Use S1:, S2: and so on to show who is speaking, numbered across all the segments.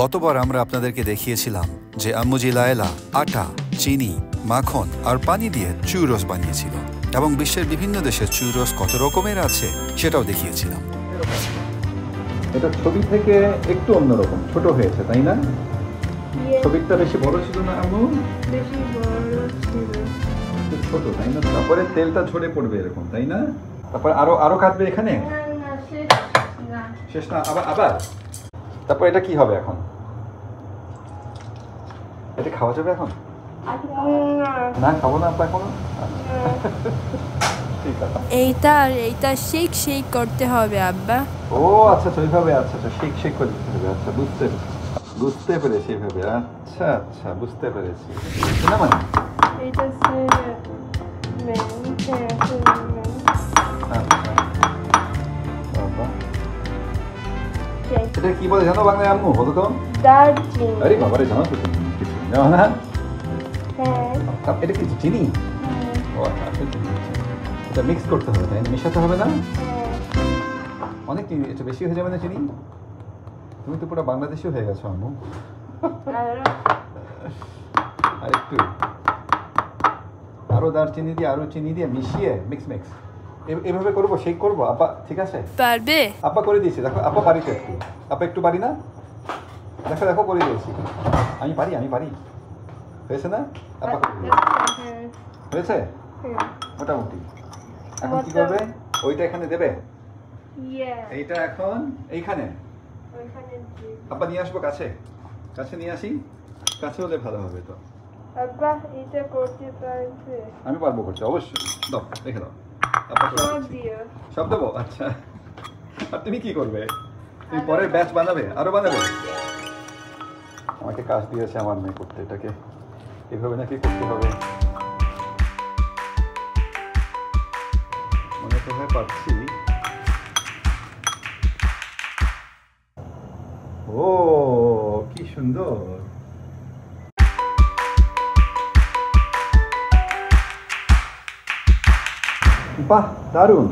S1: গতবার আমরা আপনাদেরকে দেখিয়েছিলাম যে আম্মুজি লায়লা আটা চিনি মাখন আর পানি দিয়ে চুরস বানিয়েছিল এবং বিশ্বের বিভিন্ন দেশের চুরস কত রকমের আছে সেটাও দেখিয়েছিলাম।
S2: এটা ছবি থেকে একটু অন্যরকম ছোট হয়েছে তাই না? ছবিটা বেশি বড় ছিল না আম্মু?
S3: বেশি বড় ছিল।
S2: ছোট তাই না? তারপরে তেলটা ঝরে পড়বে এরকম তাই না? তারপর আরও আরও কাটবে এখানে?
S3: না না শেষ না।
S2: শেষ না আবার আবার? তারপর এটা কি হবে এখন? এটা খাওয়া যাবে এখন?
S3: না
S2: খাব না এখনও।
S4: এইটা আর এইটা শেক শেক করতে হবে আব্বা।
S2: ও আচ্ছা আচ্ছা ওইভাবে আচ্ছা আচ্ছা শেক শেক করে দিতে হবে আচ্ছা বুঝতে বুঝতে পেরেছি এইভাবে আচ্ছা আচ্ছা বুঝতে পেরেছি। না মানে?
S3: এটা
S2: এটা কি বলে জানো বাংলায় আম্মু বলো তো
S3: দারচিনি
S2: আরে বাবারে জানো তো কিছু জানো না
S3: হ্যাঁ
S2: এটা কি চিনি ও আচ্ছা। এটা মিক্স করতে হবে তাই না? মেশাতে হবে না অনেক চিনি একটু বেশি হয়ে যাবে না চিনি তুমি তো পুরো বাংলাদেশি হয়ে গেছো আম্মু
S3: আর
S2: আর একটু আরও দারচিনি দিয়ে আরও চিনি দিয়ে মিশিয়ে মিক্স মিক্স এভাবে করব সেই করব। আপা ঠিক আছে?
S4: পারবে?
S2: আপা করে দিয়েছি দেখো আপা বাড়িতে একটু। আপা একটু পারি না? দেখো দেখো করে দিয়েছি। আমি পারি আমি পারি। হয়েছে না? আপা করে দিয়েছি।
S3: হ্যাঁ
S2: হয়েছে?
S3: হ্যাঁ
S2: মোটামুটি। এখন কি করবে? ওইটা এখানে দেবে?
S3: ইয়ে
S2: এইটা এখন এইখানে।
S3: ওইখানে দিই
S2: আপা নিয়ে আসব কাছে। কাছে নিয়ে আসি। কাছে হলে ভালো হবে তো।
S3: আব্বা এটা করতে পারবে?
S2: আমি পারব করতে অবশ্যই। দাও রেখে দাও।
S3: সব
S2: দিচ্ছি।
S3: দিও
S2: সব দেবো? আচ্ছা। আর তুমি কি করবে? তুমি পরের ব্যাচ বানাবে? আরও বানাবে? আমাকে কাজ দিয়েছে আমার মেয়ে করতে। এটাকে এভাবে নাকি করতে হবে? মনে তো হয় পাচ্ছি ও কি সুন্দর। বাহ দারুণ।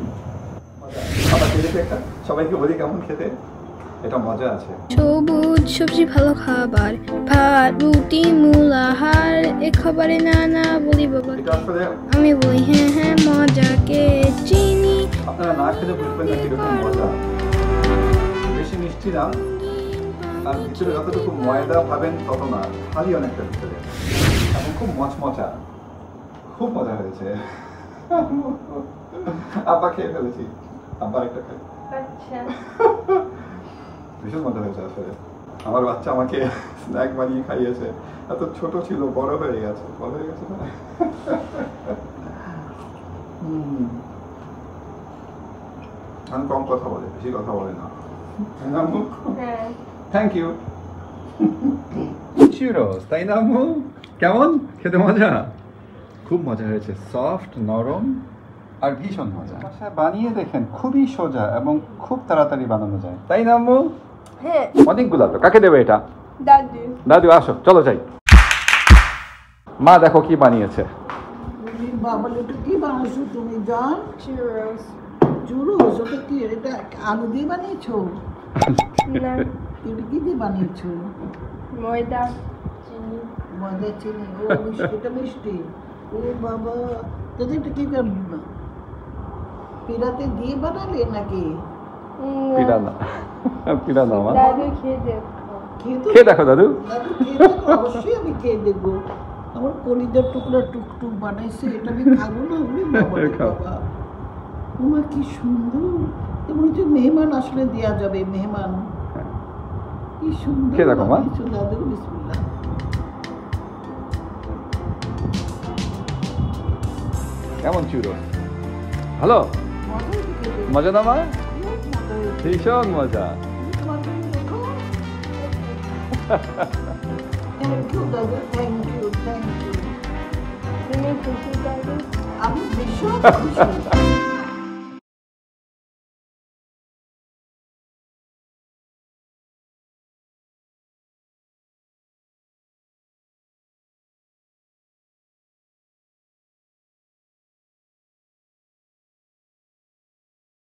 S2: আবার একটা। সবাইকে বলি কেমন খেতে? এটা মজা আছে।
S4: সবুজ সবজি ভালো খাবার। ভাত রুটি মূলা হার এ খাবারে না না বলি বাবা। আমি বলি হ্যাঁ হ্যাঁ মজাকে চিনি?
S2: আপনারা না খেলে বুঝবেন না কীরকম মজা। বেশি মিষ্টি না। আর ভিতরে যতটুকু ময়দা পাবেন তত না। খালি অনেকটা ভিতরে। এবং খুব মচমচা। খুব মজা হয়েছে। আব্বা খেয়ে ফেলেছি। আব্বা একটা খাই
S3: আচ্ছা।
S2: ভীষণ মজা হয়েছে আসলে। আমার বাচ্চা আমাকে স্ন্যাক বানিয়ে খাইয়েছে। এত ছোট ছিল বড় হয়ে গেছে। বড় হয়ে গেছে না আমি কম কথা বলে বেশি কথা বলে না।
S3: হ্যাঁ।
S2: থ্যাংক ইউ চিরোস তাই না আম্মু? কেমন? খেতে মজা? খুব মজা হয়েছে। সফট নরম আর ভীষণ মজা। বাসায় বানিয়ে দেখেন খুবই সোজা এবং খুব তাড়াতাড়ি বানানো যায়। তাই না আম্মু?
S3: হ্যাঁ।
S2: অনেকগুলো তো। কাকে দেবে এটা?
S3: দাদু।
S2: দাদু আসো চলো যাই। মা দেখো কি বানিয়েছে।
S5: বাবা এটা কি বানাইছো তুমি জান
S3: চিরোস
S5: চুরোস ওটা কি? এটা আলু দিয়ে বানিয়েছো?
S3: না।
S5: এটা কি দিয়ে বানিয়েছো?
S3: ময়দা চিনি।
S5: ময়দা চিনি। ও মিষ্টি মিষ্টি। ও বাবা এটা কি করে পিড়াতে দিয়ে বানালে নাকি?
S2: পিড়া না। পিড়া না মা
S3: দাদু খেয়ে দেখো।
S5: খেয়ে তো
S2: খেয়ে দেখো দাদু।
S5: অবশ্যই আমি খেয়ে দেখব। আমার টুকরা টুকটুক বানাইছে এটা আমি খাব না ওরে বাবা। রে
S2: খাও।
S5: কি সুন্দর। এমন হচ্ছে মেহমান আসলে দেওয়া যাবে মেহমান। কি সুন্দর
S2: খেয়ে দেখো, মা।
S5: বানিয়েছো দাদু বিসমিল্লাহ।
S2: কেমন চুরো হ্যালো
S5: মজা
S2: না মা। ভীষণ মজা।
S5: আমি ভীষণ